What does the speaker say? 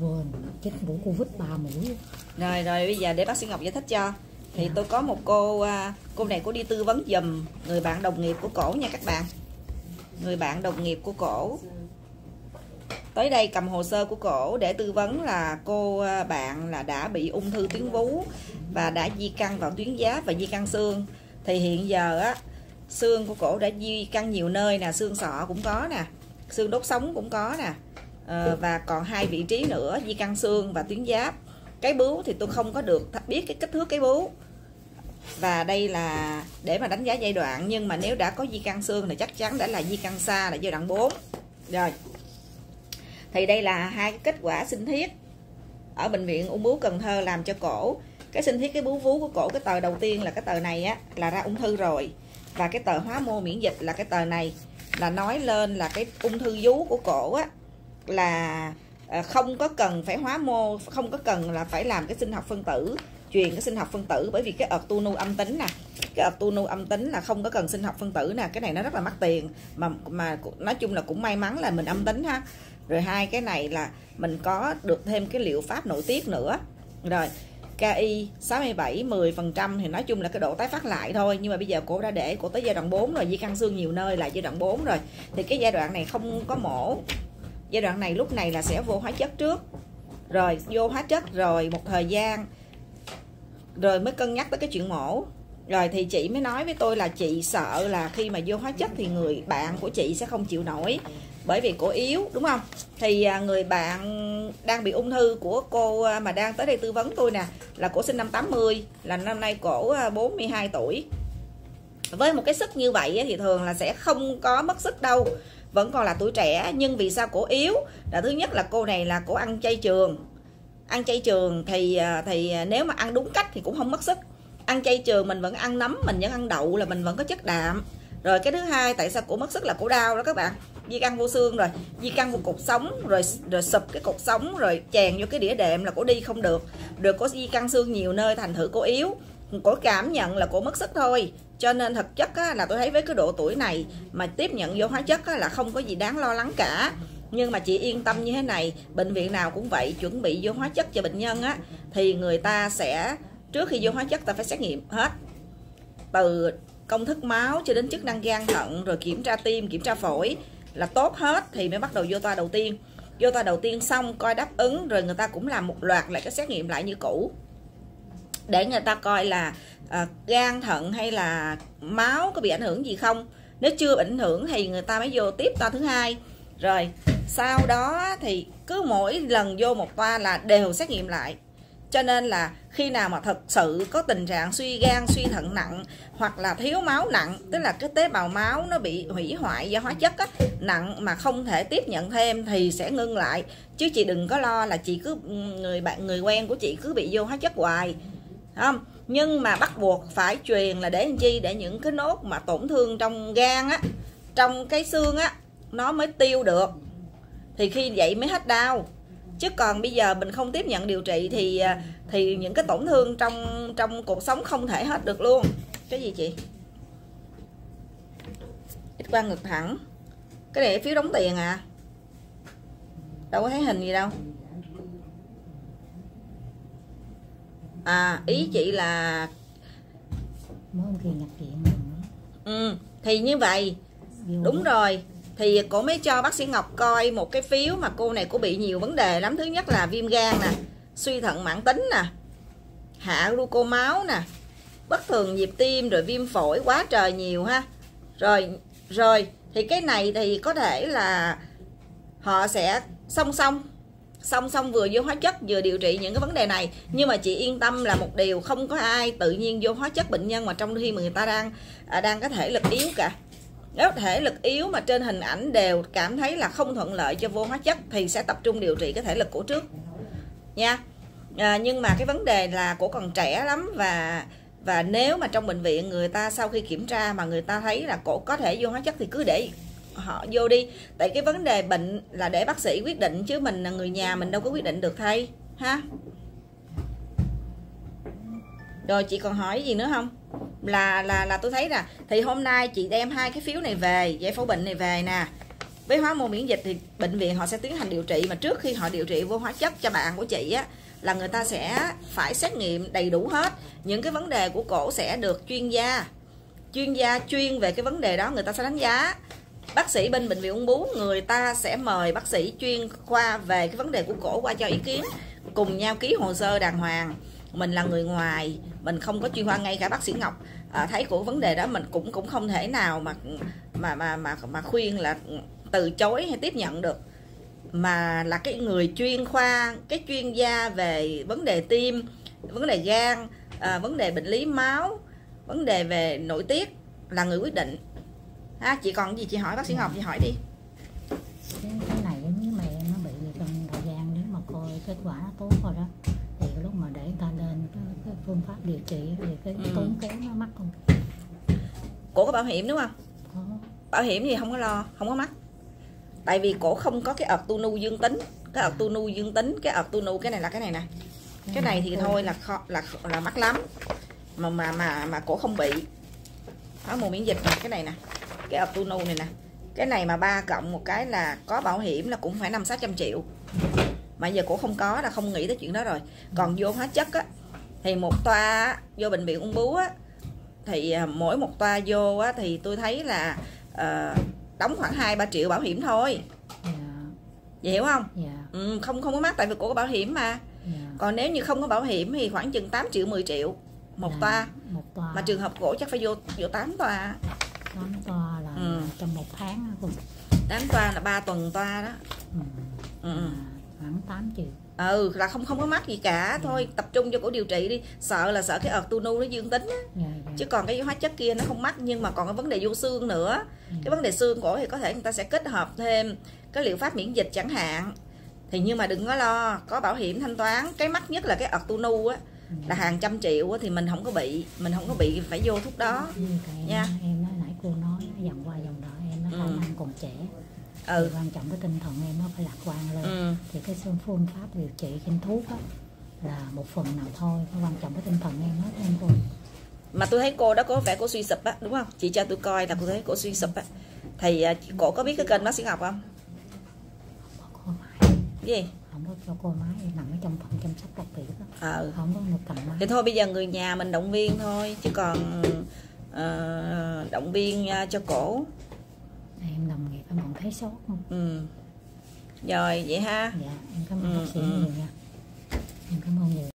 tôi quên chết ngủ covid ba mũi. Rồi rồi bây giờ để bác sĩ ngọc giải thích cho. Thì tôi có một cô à, cô này cô đi tư vấn giùm người bạn đồng nghiệp của cổ nha các bạn. Người bạn đồng nghiệp của cổ. Tới đây cầm hồ sơ của cổ để tư vấn là cô à, bạn là đã bị ung thư tuyến vú và đã di căn vào tuyến giáp và di căn xương. Thì hiện giờ á xương của cổ đã di căn nhiều nơi nè xương sọ cũng có nè xương đốt sống cũng có nè Ờ, và còn hai vị trí nữa, di căn xương và tuyến giáp. Cái bướu thì tôi không có được biết cái kích thước cái bướu và đây là để mà đánh giá giai đoạn, nhưng mà nếu đã có di căn xương thì chắc chắn đã là di căn xa là giai đoạn 4 rồi. Thì đây là hai kết quả sinh thiết ở bệnh viện ung bướu Cần Thơ làm cho cổ. Cái sinh thiết, cái bướu vú của cổ, cái tờ đầu tiên là cái tờ này á, là ra ung thư rồi. Và cái tờ hóa mô miễn dịch là cái tờ này là nói lên là cái ung thư vú của cổ á là ờ, không có cần phải hóa mô, không có cần là phải làm cái sinh học phân tử, truyền cái sinh học phân tử. Bởi vì cái ợt tu nu âm tính nè, cái ợt tu nu âm tính là không có cần sinh học phân tử nè, cái này nó rất là mắc tiền. Mà mà nói chung là cũng may mắn là mình âm tính ha. Rồi hai cái này là mình có được thêm cái liệu pháp nội tiết nữa. Rồi, KI 67 10% thì nói chung là cái độ tái phát lại thôi. Nhưng mà bây giờ cô đã để cô tới giai đoạn 4 rồi, di căn xương nhiều nơi là giai đoạn 4 rồi. Thì cái giai đoạn này không có mổ giai đoạn này lúc này là sẽ vô hóa chất trước. Rồi, vô hóa chất rồi một thời gian. Rồi mới cân nhắc tới cái chuyện mổ. Rồi thì chị mới nói với tôi là chị sợ là khi mà vô hóa chất thì người bạn của chị sẽ không chịu nổi bởi vì cổ yếu, đúng không? Thì à, người bạn đang bị ung thư của cô à, mà đang tới đây tư vấn tôi nè, là cổ sinh năm 80 là năm nay cổ à, 42 tuổi. Với một cái sức như vậy thì thường là sẽ không có mất sức đâu vẫn còn là tuổi trẻ, nhưng vì sao cổ yếu? Là thứ nhất là cô này là cổ ăn chay trường. Ăn chay trường thì à, thì à, nếu mà ăn đúng cách thì cũng không mất sức. Ăn chay trường mình vẫn ăn nấm, mình vẫn ăn đậu là mình vẫn có chất đạm. Rồi cái thứ hai, tại sao cổ mất sức là cổ đau đó các bạn? Di căn vô xương rồi, di căn vô cột sống, rồi rồi sụp cái cột sống, rồi chèn vô cái đĩa đệm là cổ đi không được. Được có di căn xương nhiều nơi thành thử cổ yếu. Cổ cảm nhận là cổ mất sức thôi cho nên thực chất á, là tôi thấy với cái độ tuổi này mà tiếp nhận vô hóa chất á, là không có gì đáng lo lắng cả. Nhưng mà chị yên tâm như thế này bệnh viện nào cũng vậy chuẩn bị vô hóa chất cho bệnh nhân á thì người ta sẽ trước khi vô hóa chất ta phải xét nghiệm hết. Từ công thức máu cho đến chức năng gan thận rồi kiểm tra tim kiểm tra phổi là tốt hết thì mới bắt đầu vô toa đầu tiên. Vô toa đầu tiên xong coi đáp ứng rồi người ta cũng làm một loạt lại cái xét nghiệm lại như cũ. Để người ta coi là à, gan thận hay là máu có bị ảnh hưởng gì không? Nếu chưa bị ảnh hưởng thì người ta mới vô tiếp toa thứ hai. Rồi sau đó thì cứ mỗi lần vô một toa là đều xét nghiệm lại. Cho nên là khi nào mà thật sự có tình trạng suy gan suy thận nặng hoặc là thiếu máu nặng tức là cái tế bào máu nó bị hủy hoại do hóa chất á, nặng mà không thể tiếp nhận thêm thì sẽ ngưng lại. Chứ chị đừng có lo là chị cứ người bạn người quen của chị cứ bị vô hóa chất hoài. Không? Nhưng mà bắt buộc phải truyền là để làm chi? Để những cái nốt mà tổn thương trong gan á, trong cái xương á, nó mới tiêu được. Thì khi vậy mới hết đau. Chứ còn bây giờ mình không tiếp nhận điều trị thì à, thì những cái tổn thương trong trong cuộc sống không thể hết được luôn. Cái gì chị? Ít quang ngực thẳng cái này phiếu đóng tiền à? Đâu có thấy hình gì đâu. À ý chị là mới hôm kia nhập viện ừ thì như vậy. Đúng rồi. Thì cô mới cho bác sĩ Ngọc coi một cái phiếu mà cô này cô bị nhiều vấn đề lắm. Thứ nhất là viêm gan nè suy thận mãn tính nè hạ gluco máu nè bất thường nhịp tim rồi viêm phổi quá trời nhiều ha. Rồi rồi thì cái này thì có thể là họ sẽ song song song song vừa vô hóa chất vừa điều trị những cái vấn đề này. Nhưng mà chị yên tâm là một điều không có ai tự nhiên vô hóa chất bệnh nhân mà trong khi mà người ta đang à, đang có thể lực yếu cả. Nếu thể lực yếu mà trên hình ảnh đều cảm thấy là không thuận lợi cho vô hóa chất thì sẽ tập trung điều trị cái thể lực của trước. Nha. À, nhưng mà cái vấn đề là cổ còn trẻ lắm và và nếu mà trong bệnh viện người ta sau khi kiểm tra mà người ta thấy là cổ có thể vô hóa chất thì cứ để họ vô đi. Tại cái vấn đề bệnh là để bác sĩ quyết định, chứ mình là người nhà mình đâu có quyết định được thay, ha? Rồi, chị còn hỏi gì nữa không? Là là là tôi thấy là thì hôm nay chị đem hai cái phiếu này về, giải phẫu bệnh này về nè. Với hóa mô miễn dịch thì bệnh viện họ sẽ tiến hành điều trị, mà trước khi họ điều trị vô hóa chất cho bạn của chị á, là người ta sẽ phải xét nghiệm đầy đủ hết. Những cái vấn đề của cổ sẽ được chuyên gia chuyên gia chuyên về cái vấn đề đó người ta sẽ đánh giá bác sĩ bên bệnh viện ung bướu người ta sẽ mời bác sĩ chuyên khoa về cái vấn đề của cổ qua cho ý kiến cùng nhau ký hồ sơ đàng hoàng. Mình là người ngoài mình không có chuyên khoa ngay cả bác sĩ ngọc. À, thấy của vấn đề đó mình cũng cũng không thể nào mà mà mà mà mà khuyên là từ chối hay tiếp nhận được. Mà là cái người chuyên khoa cái chuyên gia về vấn đề tim vấn đề gan à, vấn đề bệnh lý máu vấn đề về nội tiết là người quyết định ha chị còn gì chị hỏi bác sĩ ngọc chị hỏi đi. Cái, này giống như mẹ em nó bị trong thời gian nếu mà coi kết quả nó tốt rồi đó. Thì lúc mà để ta lên cái, cái phương pháp điều trị thì cái Ừ. tốn kém nó mắc không? Cổ có bảo hiểm đúng không? Có. Bảo hiểm thì không có lo không có mắc. Tại vì cổ không có cái ợt tu nu dương tính. Cái ợt tu nu dương tính cái ợt tu nu cái này là cái này nè. Cái này thì thôi là khó là là mắc lắm. Mà mà mà mà cổ không bị. Hóa môn miễn dịch nè cái này nè cái ợt tu nu này nè. Cái này mà ba cộng một cái là có bảo hiểm là cũng phải năm sáu trăm triệu. Mà giờ cổ không có là không nghĩ tới chuyện đó rồi. Còn vô hóa chất á thì một toa vô bệnh viện ung bướu á thì à, mỗi một toa vô á thì tôi thấy là ờ, đóng khoảng 2 3 triệu bảo hiểm thôi. Dạ. Vậy hiểu không? Dạ. Ừ, không không có mắc tại vì cổ có bảo hiểm mà. Dạ. Còn nếu như không có bảo hiểm thì khoảng chừng 8 triệu 10 triệu một Là toa. một toa. Mà trường hợp cổ chắc phải vô vô 8 toa tám toa là Ừ. trong một tháng á cũng 8 toa là 3 tuần toa đó ừ. ừ. ừ. là khoảng 8 triệu ừ là không không có mắc gì cả thôi tập trung cho cổ điều trị đi sợ là sợ cái ợt tu nu nó dương tính á. dạ dạ chứ còn cái hóa chất kia nó không mắc nhưng mà còn cái vấn đề vô xương nữa Ừ. cái vấn đề xương cổ thì có thể người ta sẽ kết hợp thêm cái liệu pháp miễn dịch chẳng hạn thì nhưng mà đừng có lo có bảo hiểm thanh toán cái mắc nhất là cái ợt tu nu á Ừ. là hàng trăm triệu á, thì mình không có bị mình không có bị phải vô thuốc đó em, Nha. em còn trẻ. Ừ. Thì quan trọng cái tinh thần em nó phải lạc quan lên. Ừ. Thì cái phương pháp điều trị trên thuốc á là một phần nào thôi. Cái quan trọng cái tinh thần em hết em cô mà tôi thấy cô đó có vẻ cô suy sụp á đúng không? Chị cho tôi coi là cô thấy cô suy sụp á. Thì à, cô có biết cái kênh bác sĩ ngọc không? Không có gì? Không có cho cô máy nằm ở trong phòng chăm sóc đặc biệt đó ờ. Không có được cầm máy. Thì thôi bây giờ người nhà mình động viên thôi chứ còn ờ, động viên à, cho cổ em đồng nghiệp em còn thấy sốt không? Ừ. Rồi vậy ha. Dạ em cảm ơn Ừ, bác sĩ ừ. nhiều nha. Em cảm ơn nhiều